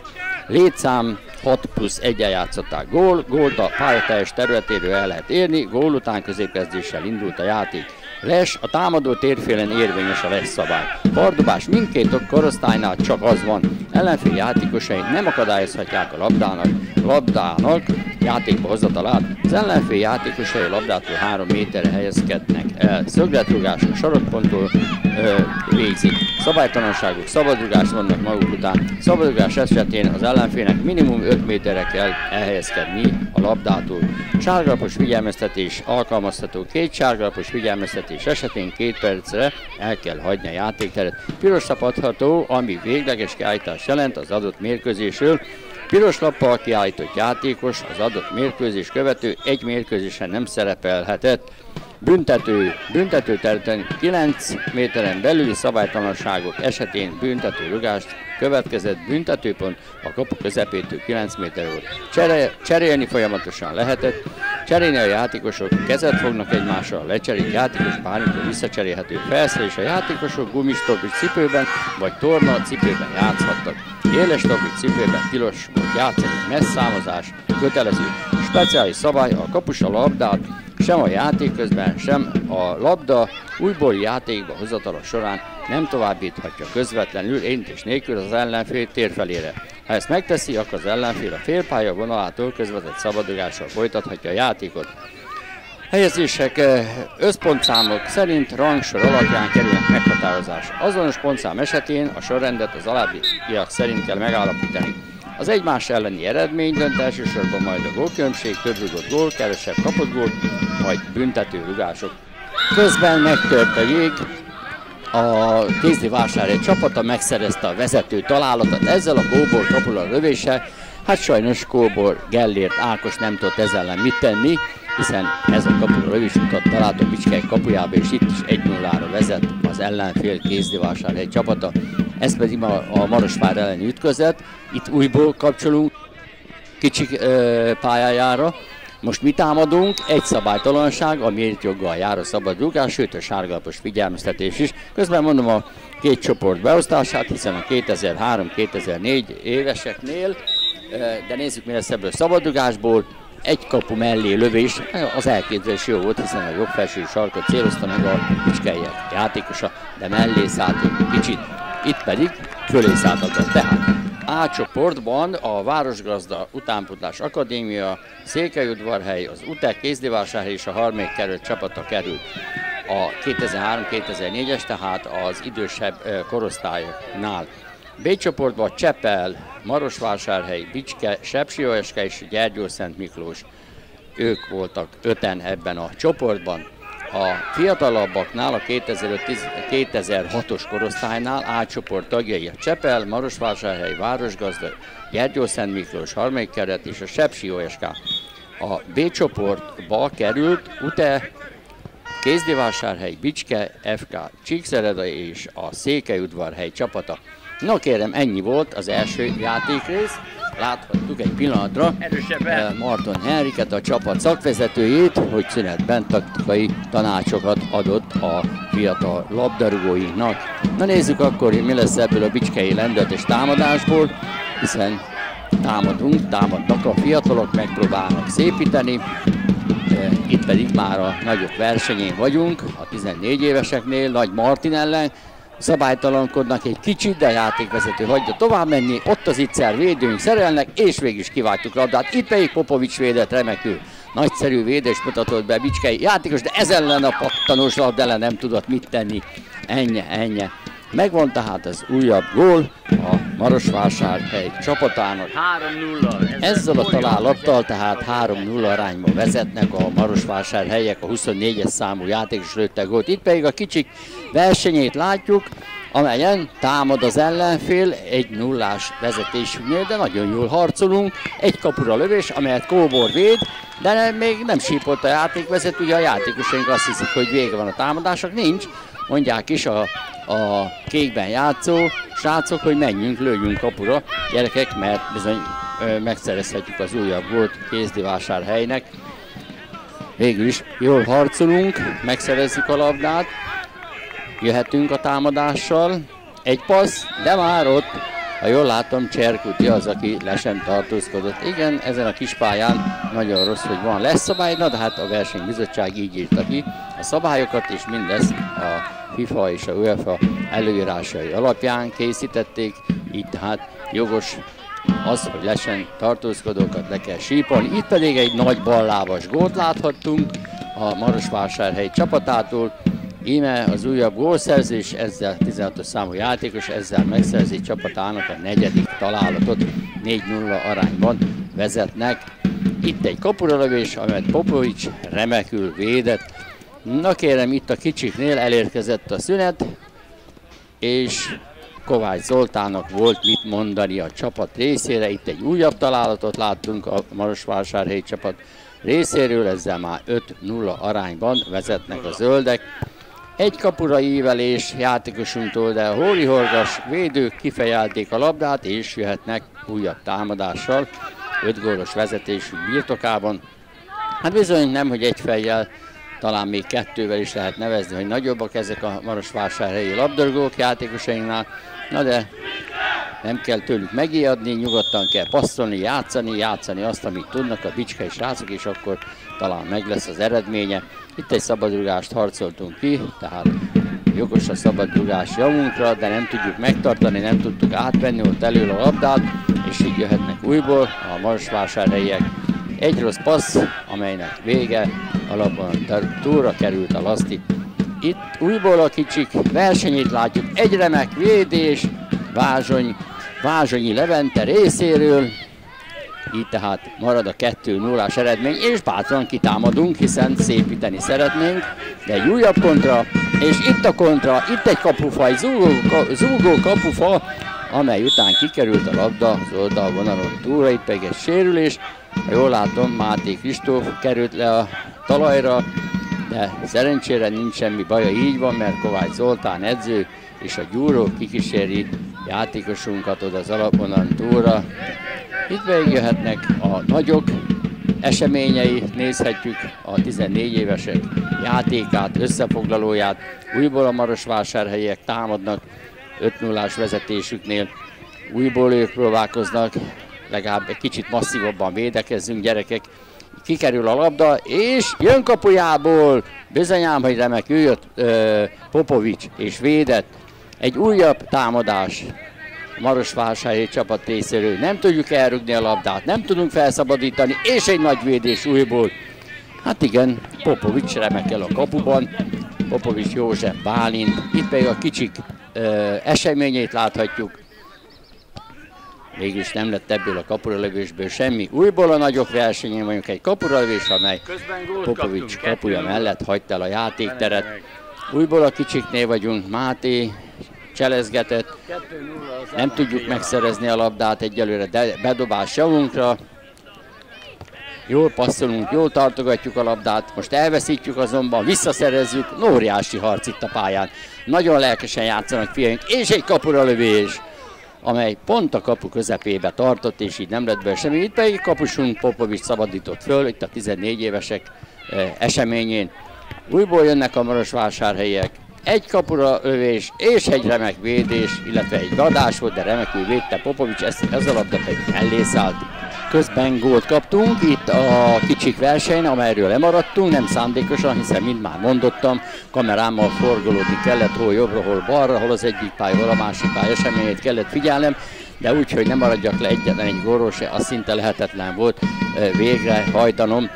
[SPEAKER 1] létszám 6 plusz 1 játszották gól, gólt a pályateljes területéről el lehet érni, gól után középkezdéssel indult a játék. Les, a támadó térfélen érvényes a les szabály. Pardubás mindkét korosztálynál csak az van. Ellenfél játékosai nem akadályozhatják a labdának, labdának játékba hozatalát. Az ellenfél játékosai a labdától 3 méterre helyezkednek el. Szögletrugás a sarokponttól ö, végzik. Szabálytalanságok, szabadrugás vannak maguk után. Szabadrugás esetén az ellenfélnek minimum 5 méterre kell elhelyezkedni a labdától. Sárgalapos figyelmeztetés alkalmazható. Két sárgalapos figyelmeztetés esetén két percre el kell hagyni a játékteret. Piros szabadható, ami végleges kiállítás jelent az adott mérkőzésről. Piros lappal kiállított játékos az adott mérkőzés követő egy mérkőzésen nem szerepelhetett. Büntető, büntető területen 9 méteren belüli szabálytalanságok esetén büntető rugást következett büntetőpont a kapu közepétől 9 méter volt. Csere, cserélni folyamatosan lehetett, cserélni a játékosok kezet fognak egymással, lecserélt játékos bármikor visszacserélhető felszerelés a játékosok gumistopis cipőben vagy torna cipőben játszhattak. Éles topik cipőben tilos volt játszani, messzámozás, kötelező, speciális szabály a kapus a labdát sem a játék közben, sem a labda újból játékba hozatala során nem továbbíthatja közvetlenül érintés nélkül az ellenfél térfelére. Ha ezt megteszi, akkor az ellenfél a félpálya vonalától közvetett szabadulással folytathatja a játékot. Helyezések eh, összpontszámok szerint rangsor alapján kerülnek meghatározás. Azonos pontszám esetén a sorrendet az alábbiak szerint kell megállapítani. Az egymás elleni eredmény dönt elsősorban majd a gólkülönbség, több rugott gól, kevesebb kapott gól, majd büntető rugások. Közben megtört a jég, a kézdi vásárhely csapata megszerezte a vezető találatot, ezzel a Kóbor kapula lövése, hát sajnos Kóbor Gellért Ákos nem tudott ezzel ellen mit tenni, hiszen ez a kapura lövés utat talált a Bicskei kapujába, és itt is 1-0-ra vezet az ellenfél kézdi vásárhely csapata. Ez pedig a, a Marosvár elleni ütközet. Itt újból kapcsolunk kicsik ö, pályájára, most mi támadunk? Egy szabálytalanság, ami egy joggal jár a szabad rugás, sőt a sárgalapos figyelmeztetés is. Közben mondom a két csoport beosztását, hiszen a 2003-2004 éveseknél, de nézzük mi lesz ebből a szabadrugásból, egy kapu mellé lövés, az elképzelés jó volt, hiszen a jobb felső sarkot célozta meg a Bicskelyek játékosa, de mellé szállt egy kicsit. Itt pedig fölé szálltatott. Tehát a csoportban a Városgazda Utánpótlás Akadémia, Székelyudvarhely, az UTEK kézdivásárhely és a harmadik került csapata került a 2003-2004-es, tehát az idősebb korosztálynál. B csoportban Csepel, Marosvásárhely, Bicske, Sepsióeske és Gyergyó Szent Miklós. Ők voltak öten ebben a csoportban. A fiatalabbaknál, a 2006-os korosztálynál A csoport tagjai a Csepel, Marosvásárhely, Városgazda, Gyergyó Szent Miklós, harmadik keret és a Sepsi OSK. A B csoportba került UTE, Kézdivásárhely, Bicske, FK, Csíkszereda és a Székelyudvarhely csapata. No kérem, ennyi volt az első játékrész. Láthattuk egy pillanatra eh, Marton Henriket, a csapat szakvezetőjét, hogy szünetben taktikai tanácsokat adott a fiatal labdarúgóinknak. Na nézzük akkor, mi lesz ebből a bicskei lendületes támadásból, hiszen támadunk, támadnak a fiatalok, megpróbálnak szépíteni, itt pedig már a nagyobb versenyén vagyunk, a 14 éveseknél, Nagy Martin ellen, szabálytalankodnak egy kicsit, de a játékvezető hagyja tovább menni, ott az ittszer védőink szerelnek, és végig is kiváltuk labdát. Itt pedig Popovics védett remekül. Nagyszerű védés mutatott be Bicskei játékos, de ez ellen a pattanós labda ellen nem tudott mit tenni. Ennyi, ennyi. Megvan tehát az újabb gól a Marosvásárhely csapatának. 3-0. Ezzel a találattal tehát 3-0 arányban vezetnek a Marosvásárhelyek, a 24-es számú játékos lőtte gólt. Itt pedig a kicsik versenyét látjuk, amelyen támad az ellenfél egy nullás vezetésünknél, de nagyon jól harcolunk. Egy kapura lövés, amelyet Kóbor véd, de még nem sípolt a játékvezető, ugye a játékosaink azt hiszik, hogy vége van a támadások, nincs. Mondják is a a kékben játszó srácok, hogy menjünk, lőjünk kapura, gyerekek, mert bizony ö, megszerezhetjük az újabb gólt Kézdivásárhelynek. Végül is jól harcolunk, megszerezzük a labdát, jöhetünk a támadással. Egy passz, de már ott, ha jól látom, Cserkuti az, aki le sem tartózkodott. Igen, ezen a kis pályán nagyon rossz, hogy van lesz szabály, na de hát a versenybizottság így írta ki a szabályokat, és mindezt a FIFA és a UEFA előírásai alapján készítették, így tehát jogos az, hogy lesen tartózkodókat le kell sípolni. Itt pedig egy nagy ballábas gót láthattunk a Marosvásárhely csapatától. Íme az újabb gólszerzés, ezzel 16 számú játékos, ezzel megszerzi csapatának a negyedik találatot 4-0 arányban vezetnek. Itt egy kapuralövés, amelyet Popovics remekül védett, Na kérem, itt a kicsiknél elérkezett a szünet, és Kovács Zoltának volt mit mondani a csapat részére. Itt egy újabb találatot láttunk a Marosvásárhely csapat részéről, ezzel már 5-0 arányban vezetnek a zöldek. Egy kapura ívelés játékosunktól, de Hóri Horgas védők kifejelték a labdát, és jöhetnek újabb támadással. 5 gólos vezetésük birtokában. Hát bizony nem, hogy egy fejjel talán még kettővel is lehet nevezni, hogy nagyobbak ezek a Marosvásárhelyi labdarúgók játékosainknál, na de nem kell tőlük megijedni, nyugodtan kell passzolni, játszani, játszani azt, amit tudnak a bicskei srácok, és akkor talán meg lesz az eredménye. Itt egy szabadrugást harcoltunk ki, tehát jogos a szabadrugás javunkra, de nem tudjuk megtartani, nem tudtuk átvenni ott elől a labdát, és így jöhetnek újból a Marosvásárhelyiek egy rossz passz, amelynek vége alapban túlra került a Laszti. Itt újból a kicsik versenyét látjuk, egy remek védés, Vázsony, Vázsonyi Levente részéről, így tehát marad a 2 0 eredmény, és bátran kitámadunk, hiszen szépíteni szeretnénk, de egy újabb kontra, és itt a kontra, itt egy kapufaj, zúgó, zúgó kapufa, amely után kikerült a labda az oldalvonalon túlra, itt pedig egy sérülés, ha jól látom, Máté Kristóf került le a talajra, de szerencsére nincs semmi baja, így van, mert Kovács Zoltán edző és a gyúró kikíséri játékosunkat oda az alapvonalon túlra. Itt végigjöhetnek a nagyok eseményei, nézhetjük a 14 évesek játékát, összefoglalóját. Újból a Marosvásárhelyek támadnak 5 0 vezetésüknél. Újból ők próbálkoznak legalább egy kicsit masszívabban védekezzünk, gyerekek. Kikerül a labda, és jön kapujából, bizonyám, hogy remekül jött Popovics, és védett. Egy újabb támadás Marosvásárhelyi csapat részéről. Nem tudjuk elrugni a labdát, nem tudunk felszabadítani, és egy nagy védés újból. Hát igen, Popovics remekel a kapuban, Popovics József Bálint, itt pedig a kicsik ö, eseményét láthatjuk mégis nem lett ebből a kapuralövésből semmi. Újból a nagyok versenyén vagyunk egy kapuralövés, amely Popovics kapuja mellett hagyta el a játékteret. Újból a kicsiknél vagyunk, Máté cselezgetett, nem tudjuk megszerezni a labdát egyelőre, de bedobás javunkra. Jól passzolunk, jól tartogatjuk a labdát, most elveszítjük azonban, visszaszerezzük, óriási harc itt a pályán. Nagyon lelkesen játszanak fiaink, és egy kapura lövés amely pont a kapu közepébe tartott, és így nem lett be semmi. Itt pedig kapusunk Popovics szabadított föl, itt a 14 évesek eseményén. Újból jönnek a marosvásárhelyek, egy kapura övés és egy remek védés, illetve egy gadás volt, de remekül védte Popovics, ez, ez alatt pedig mellé szállt. Közben gólt kaptunk itt a kicsik versenyen, amelyről lemaradtunk, nem szándékosan, hiszen mind már mondottam, kamerámmal forgolódni kellett, hol jobbra, hol balra, hol az egyik pálya, hol a másik pálya eseményét kellett figyelnem, de úgy, hogy nem maradjak le egyetlen egy gólról se, az szinte lehetetlen volt végre hajtanom.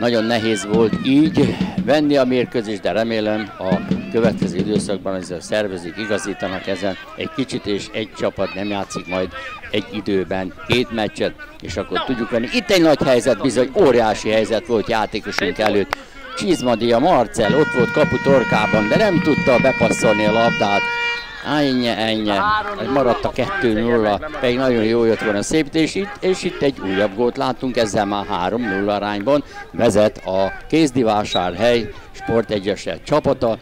[SPEAKER 1] Nagyon nehéz volt így venni a mérkőzést, de remélem a következő időszakban ezzel szervezik, igazítanak ezen egy kicsit, és egy csapat nem játszik majd egy időben két meccset, és akkor tudjuk venni. Itt egy nagy helyzet, bizony óriási helyzet volt játékosunk előtt. Csizmadia Marcel ott volt kapu torkában, de nem tudta bepasszolni a labdát. Ennyi, ennyi. Maradt a 2-0, pedig nagyon jó jött volna a szép, és itt, és itt egy újabb gólt látunk, ezzel már 3-0 arányban vezet a Kézdivásárhely Sportegyeset csapata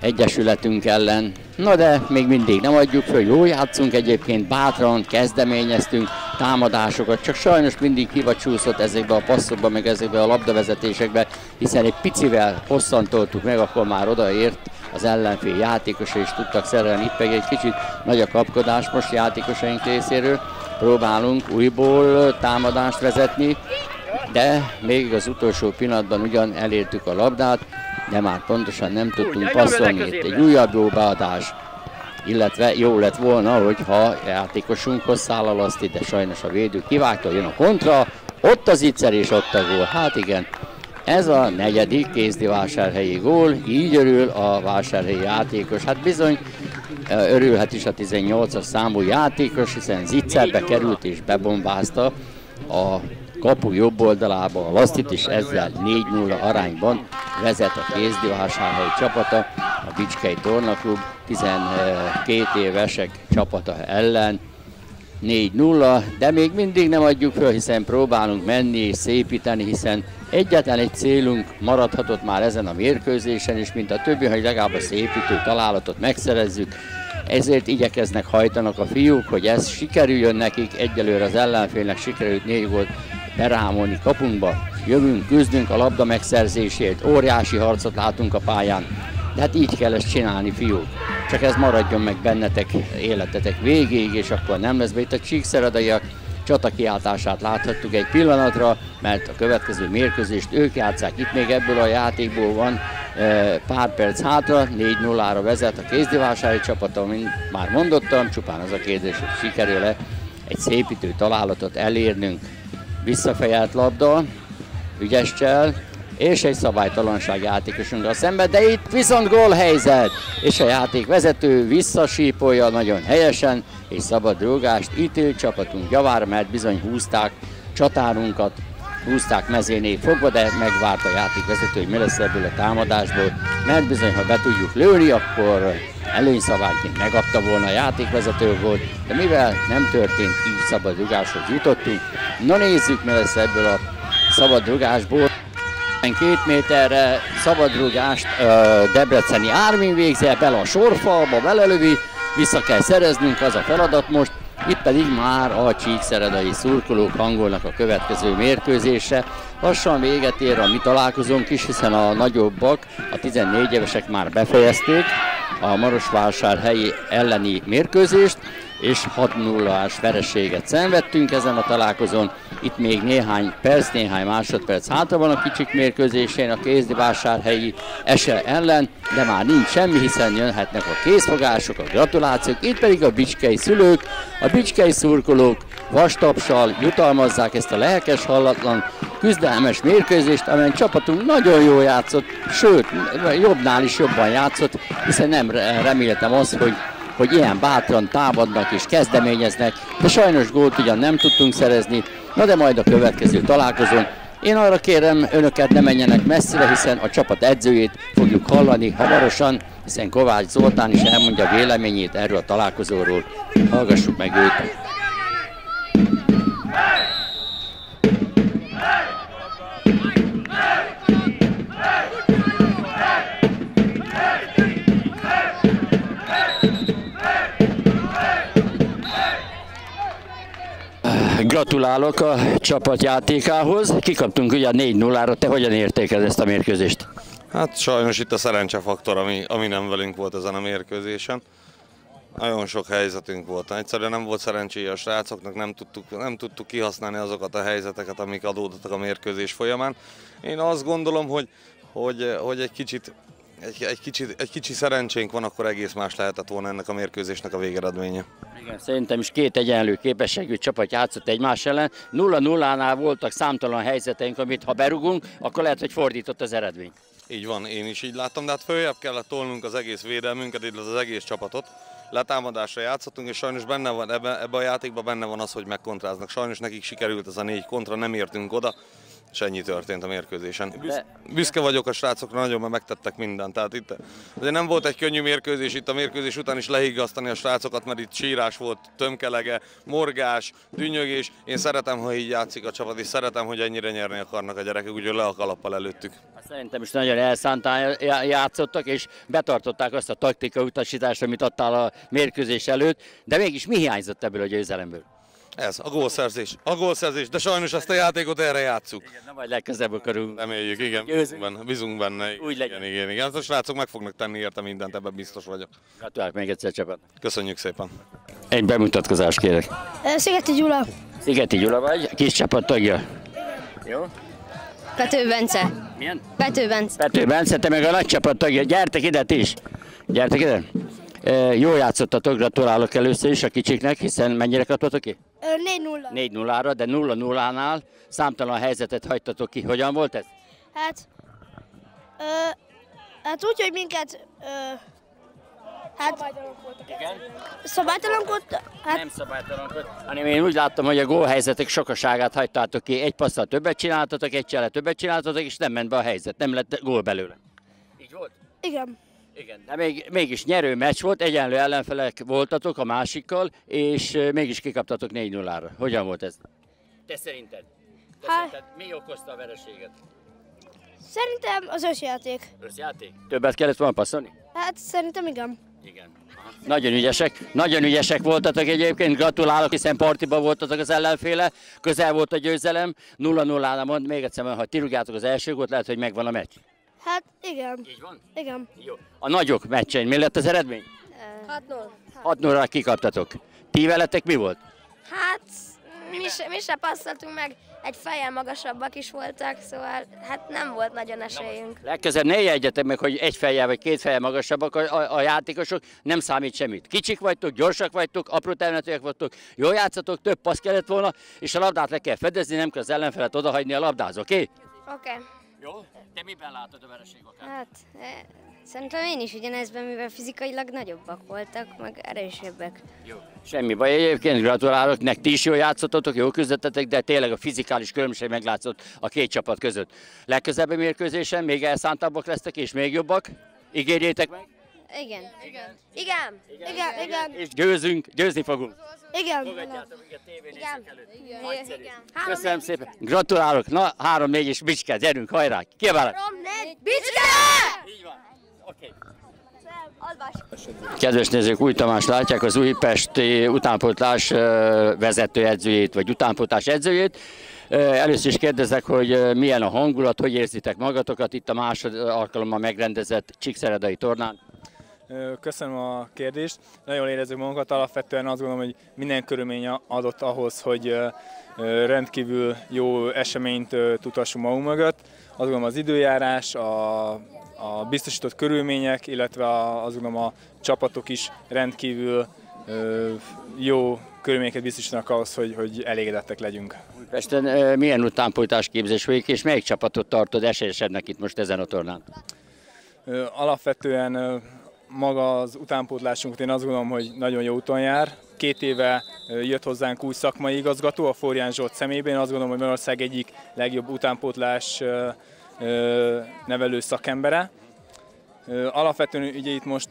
[SPEAKER 1] egyesületünk ellen. Na de még mindig nem adjuk föl, jó játszunk egyébként, bátran kezdeményeztünk támadásokat, csak sajnos mindig hivacsúszott ezekbe a passzokba, meg ezekbe a labdavezetésekbe, hiszen egy picivel hosszantoltuk meg, akkor már odaért az ellenfél játékosa is tudtak szerelni, itt pedig egy kicsit nagy a kapkodás most játékosaink részéről. Próbálunk újból támadást vezetni, de még az utolsó pillanatban ugyan elértük a labdát, de már pontosan nem tudtunk passzolni. Itt egy újabb jó beadás, illetve jó lett volna, hogyha játékosunkhoz száll a laszti, de sajnos a védő kivágta, jön a kontra, ott az ígyszer és ott a gól. Hát igen, ez a negyedik kézdi vásárhelyi gól, így örül a vásárhelyi játékos. Hát bizony örülhet is a 18-as számú játékos, hiszen zicserbe került és bebombázta a kapu jobb oldalába a Lasztit, és ezzel 4-0 arányban vezet a kézdivásárhelyi csapata, a Bicskei Tornaklub 12 évesek csapata ellen. 4-0, de még mindig nem adjuk föl, hiszen próbálunk menni és szépíteni, hiszen egyetlen egy célunk maradhatott már ezen a mérkőzésen, és mint a többi, hogy legalább a szépítő találatot megszerezzük, ezért igyekeznek hajtanak a fiúk, hogy ez sikerüljön nekik, egyelőre az ellenfélnek sikerült négy volt berámolni kapunkba. Jövünk, küzdünk a labda megszerzésért, óriási harcot látunk a pályán. De hát így kell ezt csinálni, fiúk. Csak ez maradjon meg bennetek életetek végéig, és akkor nem lesz be itt a csíkszeredaiak csata kiáltását láthattuk egy pillanatra, mert a következő mérkőzést ők játszák. Itt még ebből a játékból van e, pár perc hátra, 4-0-ra vezet a kézdivásárhelyi csapata, mint már mondottam, csupán az a kérdés, hogy sikerül-e egy szépítő találatot elérnünk visszafejelt labda, ügyessel, és egy szabálytalanság játékosunkra szemben, de itt viszont gól helyzet, és a játék vezető visszasípolja nagyon helyesen, és szabad rúgást ítél csapatunk javára, mert bizony húzták csatárunkat, húzták mezéné fogva, de megvárt a játékvezető, hogy mi lesz ebből a támadásból, mert bizony, ha be tudjuk lőni, akkor előnyszabályként megadta volna a játékvezető volt, de mivel nem történt, így szabad rugáshoz jutottunk. Na nézzük, mi lesz ebből a szabad rugásból. Két méterre szabadrugást Debreceni Ármin végzi, bele a sorfalba, belelövi, vissza kell szereznünk, az a feladat most. Itt pedig már a csíkszeredai szurkolók hangolnak a következő mérkőzésre. Lassan véget ér a mi találkozónk is, hiszen a nagyobbak, a 14 évesek már befejezték a Marosvásárhelyi elleni mérkőzést, és 6-0-ás vereséget szenvedtünk ezen a találkozón. Itt még néhány perc, néhány másodperc hátra van a kicsik mérkőzésén a kézdi vásárhelyi ese ellen, de már nincs semmi, hiszen jönhetnek a készfogások, a gratulációk, itt pedig a bicskei szülők, a bicskei szurkolók vastapsal jutalmazzák ezt a lelkes, hallatlan, küzdelmes mérkőzést, amelyen csapatunk nagyon jól játszott, sőt, jobbnál is jobban játszott, hiszen nem reméltem azt, hogy hogy ilyen bátran támadnak és kezdeményeznek, de sajnos gólt ugyan nem tudtunk szerezni, na de majd a következő találkozón én arra kérem, önöket ne menjenek messzire, hiszen a csapat edzőjét fogjuk hallani hamarosan, hiszen Kovács Zoltán is elmondja véleményét erről a találkozóról. Hallgassuk meg őt. Gratulálok a csapat játékához. Kikaptunk ugye 4-0-ra. Te hogyan értékeled ezt a mérkőzést?
[SPEAKER 2] Hát sajnos itt a szerencsefaktor, ami, ami nem velünk volt ezen a mérkőzésen. Nagyon sok helyzetünk volt. Egyszerűen nem volt szerencséje a srácoknak, nem tudtuk, nem tudtuk kihasználni azokat a helyzeteket, amik adódottak a mérkőzés folyamán. Én azt gondolom, hogy, hogy, hogy egy kicsit egy, egy, kicsit, egy kicsi szerencsénk van, akkor egész más lehetett volna ennek a mérkőzésnek a végeredménye.
[SPEAKER 1] Igen, szerintem is két egyenlő képességű csapat játszott egymás ellen. 0-0-nál voltak számtalan helyzeteink, amit ha berugunk, akkor lehet, hogy fordított az eredmény.
[SPEAKER 2] Így van, én is így láttam, de hát följebb kellett tolnunk az egész védelmünket, illetve az egész csapatot. Letámadásra játszottunk, és sajnos benne van, ebbe, ebbe a játékban benne van az, hogy megkontráznak. Sajnos nekik sikerült ez a négy kontra, nem értünk oda, és ennyi történt a mérkőzésen. Büsz, büszke vagyok a srácokra nagyon, mert megtettek mindent. Tehát itt ugye nem volt egy könnyű mérkőzés, itt a mérkőzés után is lehiggasztani a srácokat, mert itt sírás volt, tömkelege, morgás, dünnyögés. Én szeretem, ha így játszik a csapat, és szeretem, hogy ennyire nyerni akarnak a gyerekek, úgyhogy le a kalappal előttük.
[SPEAKER 1] Szerintem is nagyon elszántán játszottak, és betartották azt a taktika utasítást, amit adtál a mérkőzés előtt, de mégis mi hiányzott ebből a győzelemből?
[SPEAKER 2] Ez, a gólszerzés. A gólszerzés, de sajnos ezt a játékot erre játszuk.
[SPEAKER 1] Igen, nem majd legközelebb akarunk.
[SPEAKER 2] Reméljük, igen, bízunk benne, bízunk benne.
[SPEAKER 1] Úgy legyen.
[SPEAKER 2] Igen, igen, igen. Hát a srácok meg fognak tenni érte mindent, ebben biztos vagyok.
[SPEAKER 1] Gratulálok még egyszer csapat.
[SPEAKER 2] Köszönjük szépen.
[SPEAKER 1] Egy bemutatkozást kérek.
[SPEAKER 7] Szigeti Gyula.
[SPEAKER 1] Szigeti Gyula vagy, kis csapat tagja. Jó.
[SPEAKER 7] Pető Bence.
[SPEAKER 1] Milyen?
[SPEAKER 7] Pető Bence.
[SPEAKER 1] Pető Bence, te meg a nagy csapat tagja. Gyertek ide ti is. Gyertek ide. E, jó játszottatok, gratulálok először is a kicsiknek, hiszen mennyire kaptatok ki?
[SPEAKER 7] 4-0.
[SPEAKER 1] 4-0-ra, de 0-0-nál számtalan helyzetet hagytatok ki. Hogyan volt ez?
[SPEAKER 7] Hát, ö, hát úgy, hogy minket, ö, hát,
[SPEAKER 1] Igen?
[SPEAKER 7] szabálytalankodtak, hát,
[SPEAKER 1] Nem szabálytalankodott, hanem én úgy láttam, hogy a gólhelyzetek sokaságát hagytátok ki. Egy passzal többet csináltatok, egy csele többet csináltatok, és nem ment be a helyzet, nem lett gól belőle. Így volt?
[SPEAKER 7] igen.
[SPEAKER 1] Igen, de még, mégis nyerő meccs volt, egyenlő ellenfelek voltatok a másikkal, és mégis kikaptatok 4-0-ra. Hogyan volt ez? Te szerinted? Te
[SPEAKER 7] Hát-
[SPEAKER 1] szerinted mi okozta a vereséget?
[SPEAKER 7] Szerintem az összjáték.
[SPEAKER 1] Összjáték? Többet kellett volna passzolni?
[SPEAKER 7] Hát szerintem igen.
[SPEAKER 1] Igen. Nagyon ügyesek, nagyon ügyesek voltatok egyébként, gratulálok, hiszen partiba voltatok az ellenféle, közel volt a győzelem, 0-0-nál mond, még egyszer, mondom, ha ti rúgjátok az első gólt, lehet, hogy megvan a meccs.
[SPEAKER 7] Hát igen,
[SPEAKER 1] Így van?
[SPEAKER 7] igen.
[SPEAKER 1] Jó. A nagyok meccsein mi lett az eredmény?
[SPEAKER 7] 6-0.
[SPEAKER 1] 6 0 kikaptatok. Ti veletek mi volt?
[SPEAKER 8] Hát mi se, mi se passzoltunk meg, egy fejjel magasabbak is voltak, szóval hát nem volt nagyon esélyünk.
[SPEAKER 1] Legközelebb ne jegyetek meg, hogy egy fejjel vagy két fejjel magasabbak a, a, a játékosok, nem számít semmit. Kicsik vagytok, gyorsak vagytok, apró területűek vagytok, jól játszatok, több passz kellett volna, és a labdát le kell fedezni, nem kell az ellenfelet odahagyni a labdához, oké? Okay?
[SPEAKER 8] Oké. Okay.
[SPEAKER 1] Jó. Te miben látod a vereségokat?
[SPEAKER 8] Hát e, szerintem én is ugyanezben, mivel fizikailag nagyobbak voltak, meg erősebbek.
[SPEAKER 1] Jó. Semmi baj, egyébként gratulálok, nek ti is jól játszottatok, jól küzdöttetek, de tényleg a fizikális különbség meglátszott a két csapat között. Legközelebbi mérkőzésen még elszántabbak lesztek és még jobbak? Ígérjétek meg?
[SPEAKER 8] Igen.
[SPEAKER 7] Igen.
[SPEAKER 8] Igen.
[SPEAKER 7] Igen, igen,
[SPEAKER 1] És győzünk, győzni fogunk.
[SPEAKER 7] igen.
[SPEAKER 8] Igen.
[SPEAKER 1] Köszönöm szépen. Gratulálok. Na, három, négy és Bicske, gyerünk, hajrá. Kiabálok.
[SPEAKER 8] Bicske!
[SPEAKER 1] Így van. Oké. Kedves nézők, Új Tamás látják az újpesti utánpótlás vezetőedzőjét, vagy utánpótlás edzőjét. Először is kérdezek, hogy milyen a hangulat, hogy érzitek magatokat itt a második alkalommal megrendezett Csíkszeredai tornán.
[SPEAKER 9] Köszönöm a kérdést. Nagyon érezzük magunkat. Alapvetően azt gondolom, hogy minden körülmény adott ahhoz, hogy rendkívül jó eseményt tudhassunk magunk mögött. Azt gondolom az időjárás, a, a biztosított körülmények, illetve a, azt gondolom a csapatok is rendkívül jó körülményeket biztosítanak ahhoz, hogy, hogy elégedettek legyünk.
[SPEAKER 1] Újpesten milyen utánpótlás képzés folyik, és melyik csapatot tartod esélyesebbnek itt most ezen a tornán?
[SPEAKER 9] Alapvetően maga az utánpótlásunk, én azt gondolom, hogy nagyon jó úton jár. Két éve jött hozzánk új szakmai igazgató, a Forján Zsolt szemében. Én azt gondolom, hogy Magyarország egyik legjobb utánpótlás nevelő szakembere. Alapvetően ugye itt most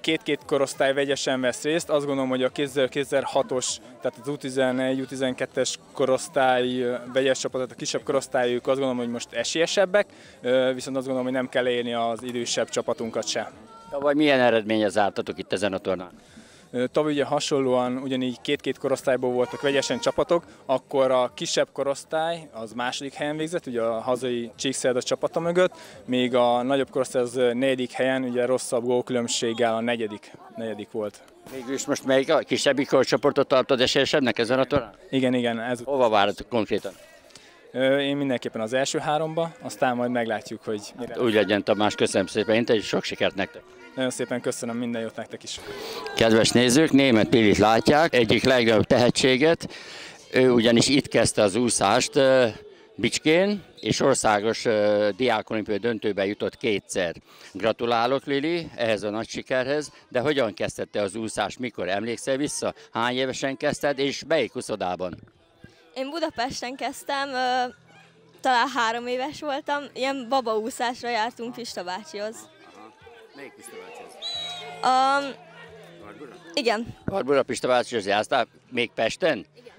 [SPEAKER 9] két-két korosztály vegyesen vesz részt. Azt gondolom, hogy a 2006-os, tehát az U11, U12-es korosztály vegyes csapatot, a kisebb korosztályuk azt gondolom, hogy most esélyesebbek, viszont azt gondolom, hogy nem kell érni az idősebb csapatunkat se.
[SPEAKER 1] Vagy milyen eredménye zártatok itt ezen a tornán?
[SPEAKER 9] Tavaly ugye hasonlóan ugyanígy két-két korosztályból voltak vegyesen csapatok, akkor a kisebb korosztály az második helyen végzett, ugye a hazai Csíkszerda csapata mögött, még a nagyobb korosztály az negyedik helyen, ugye rosszabb gólkülönbséggel a negyedik, negyedik volt.
[SPEAKER 1] Végülis most melyik a kisebbik csoportot tartod esélyesebbnek ezen a torán?
[SPEAKER 9] Igen, igen. Ez...
[SPEAKER 1] Hova várod konkrétan?
[SPEAKER 9] Én mindenképpen az első háromba, aztán majd meglátjuk, hogy mire.
[SPEAKER 1] Úgy legyen, Tamás, köszönöm szépen, én egy sok sikert nektek.
[SPEAKER 9] Nagyon szépen köszönöm, minden jót nektek is.
[SPEAKER 1] Kedves nézők, német Pilit látják, egyik legnagyobb tehetséget. Ő ugyanis itt kezdte az úszást Bicskén, és országos diákolimpiai döntőbe jutott kétszer. Gratulálok Lili ehhez a nagy sikerhez, de hogyan kezdette az úszást, mikor emlékszel vissza? Hány évesen kezdted, és melyik uszodában?
[SPEAKER 10] Én Budapesten kezdtem, talán három éves voltam, ilyen babaúszásra jártunk Pista bácsihoz.
[SPEAKER 1] Melyik Pista bácsihoz?
[SPEAKER 10] Um, igen.
[SPEAKER 1] Barbara Pista bácsihoz jártál, még Pesten?
[SPEAKER 10] Igen.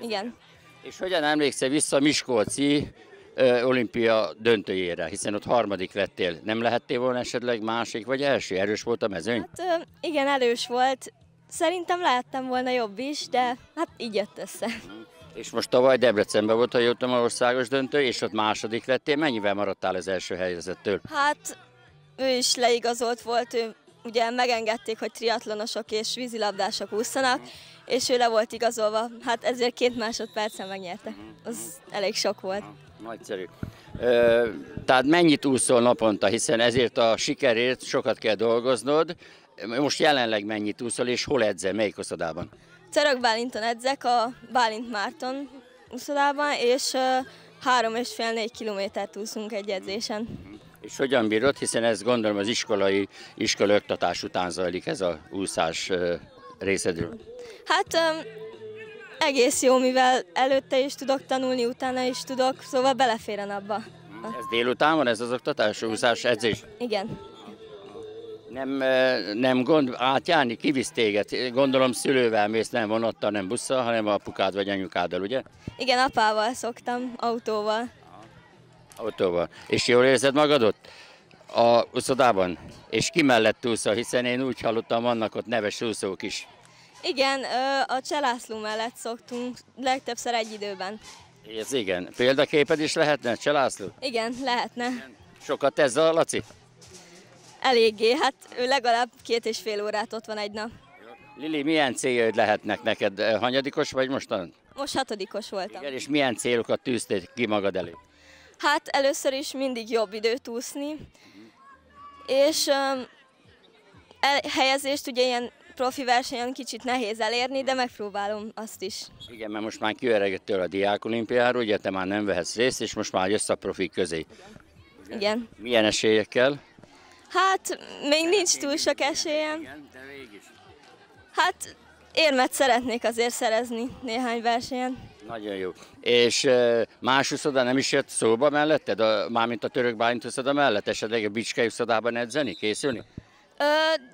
[SPEAKER 10] Igen.
[SPEAKER 1] És hogyan emlékszel vissza a Miskolci ö, olimpia döntőjére, hiszen ott harmadik lettél. Nem lehettél volna esetleg másik vagy első? Erős volt a mezőny?
[SPEAKER 10] Hát igen, erős volt. Szerintem lehettem volna jobb is, de hát így jött össze.
[SPEAKER 1] És most tavaly Debrecenben volt, ha jöttem a országos döntő, és ott második lettél. Mennyivel maradtál az első helyzettől?
[SPEAKER 10] Hát ő is leigazolt volt, ő ugye megengedték, hogy triatlonosok és vízilabdások úszanak, és ő le volt igazolva, hát ezért két másodpercen megnyerte. Az elég sok volt.
[SPEAKER 1] Nagyszerű. Ö, tehát mennyit úszol naponta, hiszen ezért a sikerért sokat kell dolgoznod. Most jelenleg mennyit úszol, és hol edzel, melyik oszodában?
[SPEAKER 10] Török Bálinton edzek, a Bálint Márton úszodában, és három és fél négy kilométert úszunk egy edzésen.
[SPEAKER 1] És hogyan bírod, hiszen ez gondolom az iskolai iskola oktatás után zajlik ez a úszás részedről?
[SPEAKER 10] Hát um, egész jó, mivel előtte is tudok tanulni, utána is tudok, szóval belefér a napba.
[SPEAKER 1] Ez délután van ez az oktatás, úszás, edzés?
[SPEAKER 10] Igen.
[SPEAKER 1] Nem, nem gond átjárni, kivisz téged. Gondolom szülővel mész, nem vonattal, nem busszal, hanem apukád vagy anyukáddal, ugye?
[SPEAKER 10] Igen, apával szoktam, autóval.
[SPEAKER 1] Autóval. És jól érzed magad ott? A uszodában? És ki mellett úszol, hiszen én úgy hallottam, vannak ott neves úszók is.
[SPEAKER 10] Igen, a Cselászló mellett szoktunk, legtöbbször egy időben.
[SPEAKER 1] Ez igen. Példaképed is lehetne, Cselászló?
[SPEAKER 10] Igen, lehetne.
[SPEAKER 1] Sokat ez a Laci?
[SPEAKER 10] Eléggé, hát ő legalább két és fél órát ott van egy nap.
[SPEAKER 1] Lili, milyen céljaid lehetnek neked? Hanyadikos vagy mostan?
[SPEAKER 10] Most hatodikos voltam.
[SPEAKER 1] Igen, és milyen célokat tűztél ki magad elé?
[SPEAKER 10] Hát először is mindig jobb időt úszni, és um, helyezést ugye ilyen profi versenyen kicsit nehéz elérni, de megpróbálom azt is.
[SPEAKER 1] Igen, mert most már kiöregettél a diák olimpiáról, ugye te már nem vehetsz részt, és most már jössz a profi közé.
[SPEAKER 10] Igen. Igen.
[SPEAKER 1] Milyen esélyekkel?
[SPEAKER 10] Hát, még nincs túl sok esélyem.
[SPEAKER 1] Igen, de mégis.
[SPEAKER 10] Hát, érmet szeretnék azért szerezni néhány versenyen.
[SPEAKER 1] Nagyon jó. És más uszoda nem is jött szóba melletted, a, mármint a török bálint uszoda mellett, esetleg a Bicskei uszodában edzeni, készülni?
[SPEAKER 10] Ö,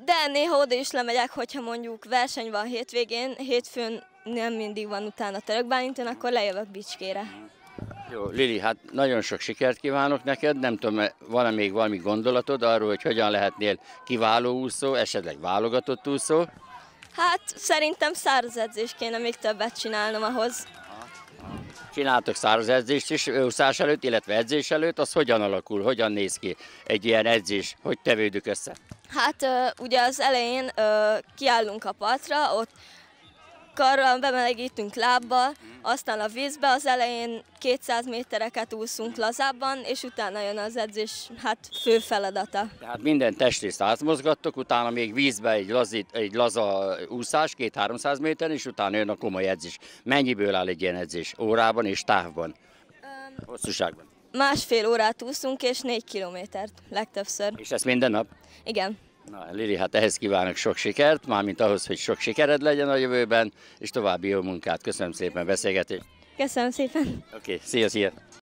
[SPEAKER 10] de néha oda is lemegyek, hogyha mondjuk verseny van hétvégén, hétfőn nem mindig van utána török bálinton, akkor lejövök Bicskére.
[SPEAKER 1] Jó, Lili, hát nagyon sok sikert kívánok neked, nem tudom, van-e még valami gondolatod arról, hogy hogyan lehetnél kiváló úszó, esetleg válogatott úszó?
[SPEAKER 10] Hát szerintem száraz edzés kéne még többet csinálnom ahhoz.
[SPEAKER 1] Csináltok száraz edzést is úszás előtt, illetve edzés előtt, az hogyan alakul, hogyan néz ki egy ilyen edzés, hogy tevődük össze?
[SPEAKER 10] Hát ugye az elején kiállunk a partra, ott karral bemelegítünk lábbal, aztán a vízbe az elején 200 métereket úszunk lazábban, és utána jön az edzés hát fő feladata.
[SPEAKER 1] Tehát minden testrészt átmozgattok, utána még vízbe egy, lazit, egy laza úszás, 2-300 méter, és utána jön a komoly edzés. Mennyiből áll egy ilyen edzés? Órában és távban? Um, Hosszúságban?
[SPEAKER 10] Másfél órát úszunk, és négy kilométert legtöbbször.
[SPEAKER 1] És ez minden nap?
[SPEAKER 10] Igen.
[SPEAKER 1] Na, Lili, hát ehhez kívánok sok sikert, mármint ahhoz, hogy sok sikered legyen a jövőben, és további jó munkát. Köszönöm szépen beszélgetést.
[SPEAKER 10] Köszönöm szépen.
[SPEAKER 1] Oké, okay, szia, szia.